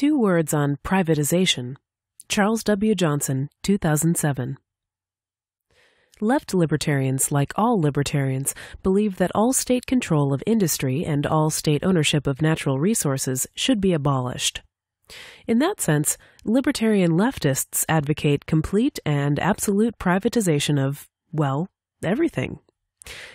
Two words on privatization. Charles W. Johnson, 2007. Left libertarians, like all libertarians, believe that all state control of industry and all state ownership of natural resources should be abolished. In that sense, libertarian leftists advocate complete and absolute privatization of, well, everything.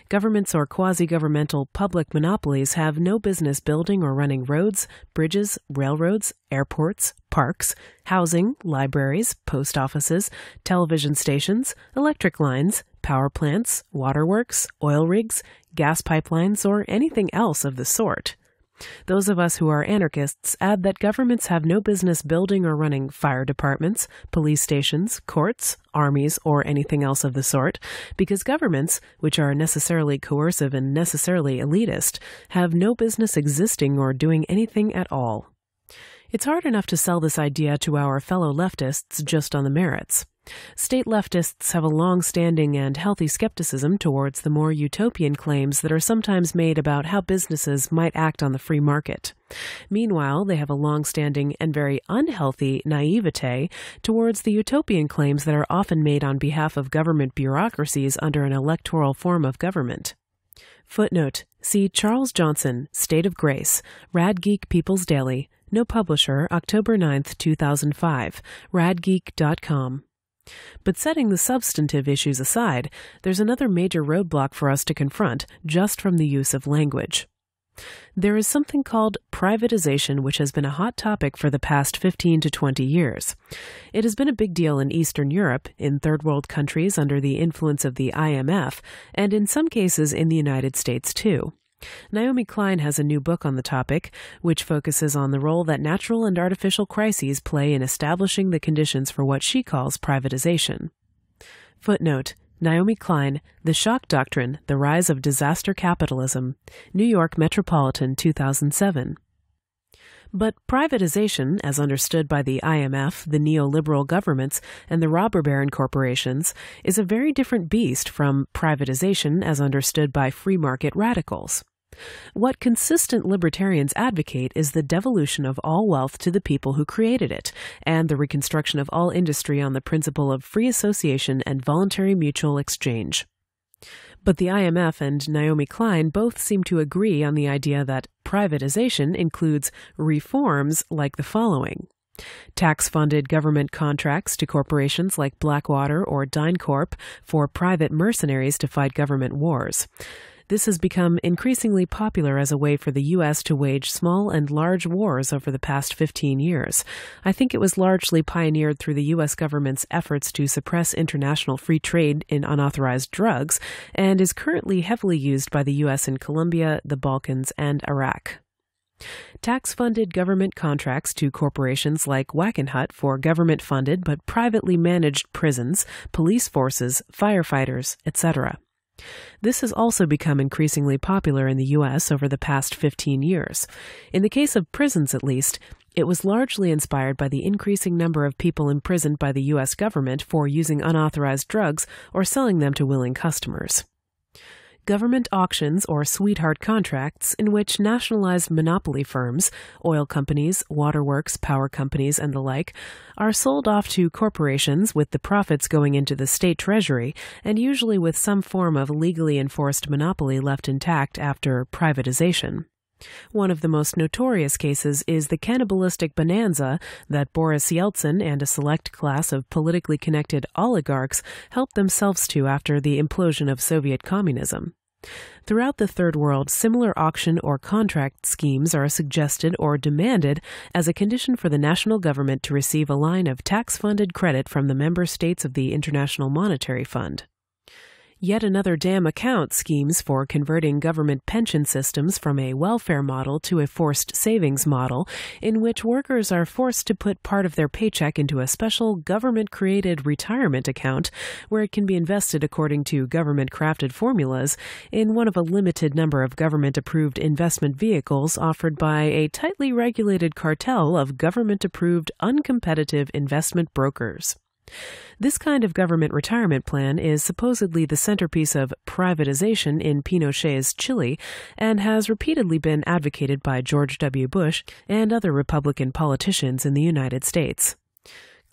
Governments or quasi governmental public monopolies have no business building or running roads, bridges, railroads, airports, parks, housing, libraries, post offices, television stations, electric lines, power plants, waterworks, oil rigs, gas pipelines, or anything else of the sort. Those of us who are anarchists add that governments have no business building or running fire departments, police stations, courts, armies, or anything else of the sort, because governments, which are necessarily coercive and necessarily elitist, have no business existing or doing anything at all. It's hard enough to sell this idea to our fellow leftists just on the merits. State leftists have a long standing and healthy skepticism towards the more utopian claims that are sometimes made about how businesses might act on the free market. Meanwhile, they have a long standing and very unhealthy naivete towards the utopian claims that are often made on behalf of government bureaucracies under an electoral form of government. Footnote See Charles Johnson, State of Grace, Rad Geek People's Daily, no publisher, October 9th, 2005, radgeek.com. But setting the substantive issues aside, there's another major roadblock for us to confront just from the use of language. There is something called privatization, which has been a hot topic for the past 15 to 20 years. It has been a big deal in Eastern Europe, in third world countries under the influence of the IMF, and in some cases in the United States too. Naomi Klein has a new book on the topic, which focuses on the role that natural and artificial crises play in establishing the conditions for what she calls privatization. Footnote Naomi Klein, The Shock Doctrine The Rise of Disaster Capitalism, New York Metropolitan, 2007. But privatization, as understood by the IMF, the neoliberal governments, and the robber baron corporations, is a very different beast from privatization as understood by free market radicals. What consistent libertarians advocate is the devolution of all wealth to the people who created it, and the reconstruction of all industry on the principle of free association and voluntary mutual exchange. But the IMF and Naomi Klein both seem to agree on the idea that privatization includes reforms like the following. Tax funded government contracts to corporations like Blackwater or DynCorp for private mercenaries to fight government wars. This has become increasingly popular as a way for the U.S. to wage small and large wars over the past 15 years. I think it was largely pioneered through the U.S. government's efforts to suppress international free trade in unauthorized drugs and is currently heavily used by the U.S. in Colombia, the Balkans, and Iraq. Tax funded government contracts to corporations like Wackenhut for government funded but privately managed prisons, police forces, firefighters, etc. This has also become increasingly popular in the U.S. over the past 15 years. In the case of prisons, at least, it was largely inspired by the increasing number of people imprisoned by the U.S. government for using unauthorized drugs or selling them to willing customers government auctions or sweetheart contracts in which nationalized monopoly firms, oil companies, waterworks, power companies, and the like, are sold off to corporations with the profits going into the state treasury and usually with some form of legally enforced monopoly left intact after privatization. One of the most notorious cases is the cannibalistic bonanza that Boris Yeltsin and a select class of politically connected oligarchs helped themselves to after the implosion of Soviet communism. Throughout the Third World, similar auction or contract schemes are suggested or demanded as a condition for the national government to receive a line of tax funded credit from the member states of the International Monetary Fund. Yet another dam account schemes for converting government pension systems from a welfare model to a forced savings model, in which workers are forced to put part of their paycheck into a special government created retirement account where it can be invested according to government crafted formulas in one of a limited number of government approved investment vehicles offered by a tightly regulated cartel of government approved uncompetitive investment brokers. This kind of government retirement plan is supposedly the centerpiece of privatization in Pinochet's Chile and has repeatedly been advocated by George W. Bush and other Republican politicians in the United States.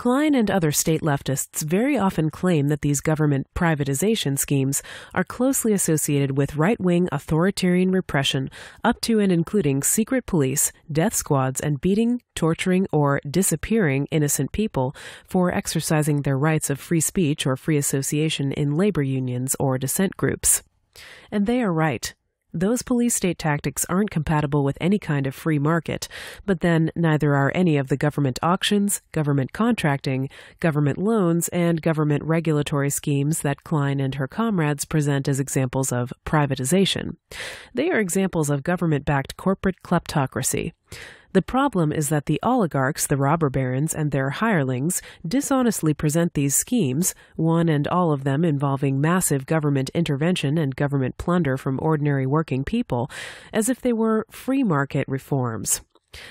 Klein and other state leftists very often claim that these government privatization schemes are closely associated with right wing authoritarian repression, up to and including secret police, death squads, and beating, torturing, or disappearing innocent people for exercising their rights of free speech or free association in labor unions or dissent groups. And they are right. Those police state tactics aren't compatible with any kind of free market, but then neither are any of the government auctions, government contracting, government loans, and government regulatory schemes that Klein and her comrades present as examples of privatization. They are examples of government backed corporate kleptocracy. The problem is that the oligarchs, the robber barons, and their hirelings dishonestly present these schemes, one and all of them involving massive government intervention and government plunder from ordinary working people, as if they were free market reforms.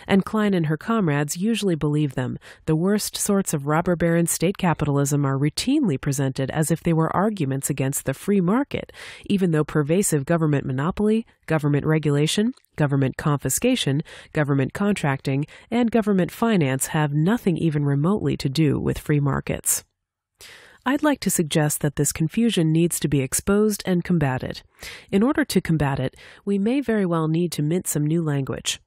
And Klein and her comrades usually believe them. The worst sorts of robber baron state capitalism are routinely presented as if they were arguments against the free market, even though pervasive government monopoly, government regulation, government confiscation, government contracting, and government finance have nothing even remotely to do with free markets. I'd like to suggest that this confusion needs to be exposed and combated. In order to combat it, we may very well need to mint some new language.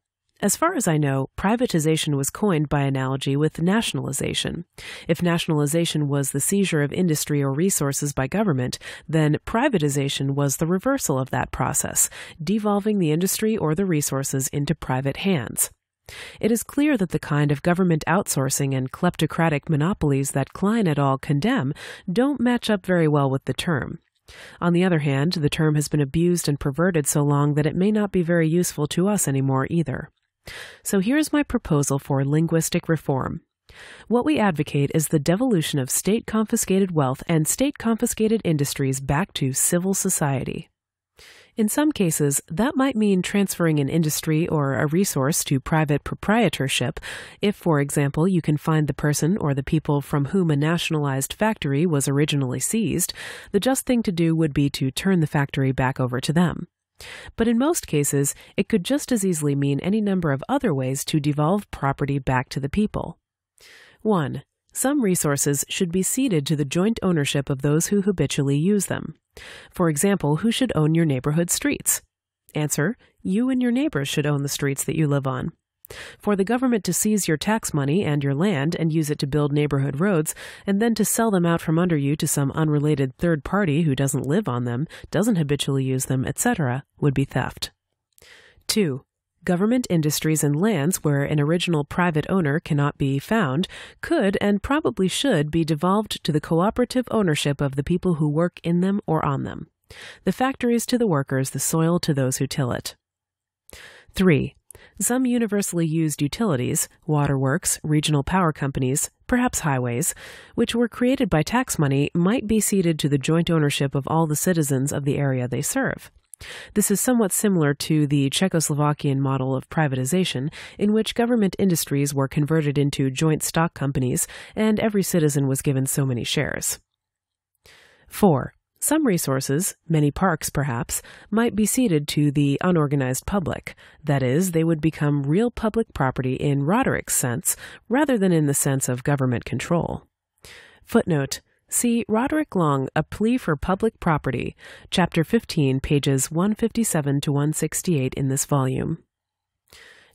As far as I know, privatization was coined by analogy with nationalization. If nationalization was the seizure of industry or resources by government, then privatization was the reversal of that process, devolving the industry or the resources into private hands. It is clear that the kind of government outsourcing and kleptocratic monopolies that Klein et al. condemn don't match up very well with the term. On the other hand, the term has been abused and perverted so long that it may not be very useful to us anymore either. So here's my proposal for linguistic reform. What we advocate is the devolution of state confiscated wealth and state confiscated industries back to civil society. In some cases, that might mean transferring an industry or a resource to private proprietorship. If, for example, you can find the person or the people from whom a nationalized factory was originally seized, the just thing to do would be to turn the factory back over to them. But in most cases, it could just as easily mean any number of other ways to devolve property back to the people. 1. Some resources should be ceded to the joint ownership of those who habitually use them. For example, who should own your neighborhood streets? Answer You and your neighbors should own the streets that you live on. For the government to seize your tax money and your land and use it to build neighborhood roads, and then to sell them out from under you to some unrelated third party who doesn't live on them, doesn't habitually use them, etc., would be theft. 2. Government industries and lands where an original private owner cannot be found could and probably should be devolved to the cooperative ownership of the people who work in them or on them. The factories to the workers, the soil to those who till it. 3. Some universally used utilities, waterworks, regional power companies, perhaps highways, which were created by tax money, might be ceded to the joint ownership of all the citizens of the area they serve. This is somewhat similar to the Czechoslovakian model of privatization, in which government industries were converted into joint stock companies and every citizen was given so many shares. 4. Some resources, many parks perhaps, might be ceded to the unorganized public. That is, they would become real public property in Roderick's sense, rather than in the sense of government control. Footnote See Roderick Long, A Plea for Public Property, Chapter 15, pages 157 to 168 in this volume.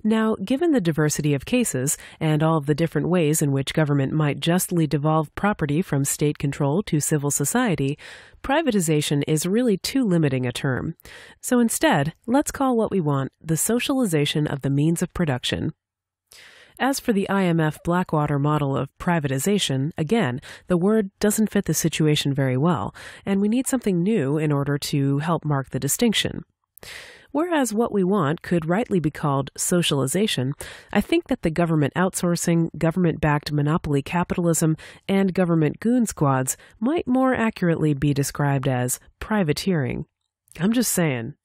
Now, given the diversity of cases and all of the different ways in which government might justly devolve property from state control to civil society, privatization is really too limiting a term. So instead, let's call what we want the socialization of the means of production. As for the IMF Blackwater model of privatization, again, the word doesn't fit the situation very well, and we need something new in order to help mark the distinction. Whereas what we want could rightly be called socialization, I think that the government outsourcing, government backed monopoly capitalism, and government goon squads might more accurately be described as privateering. I'm just saying.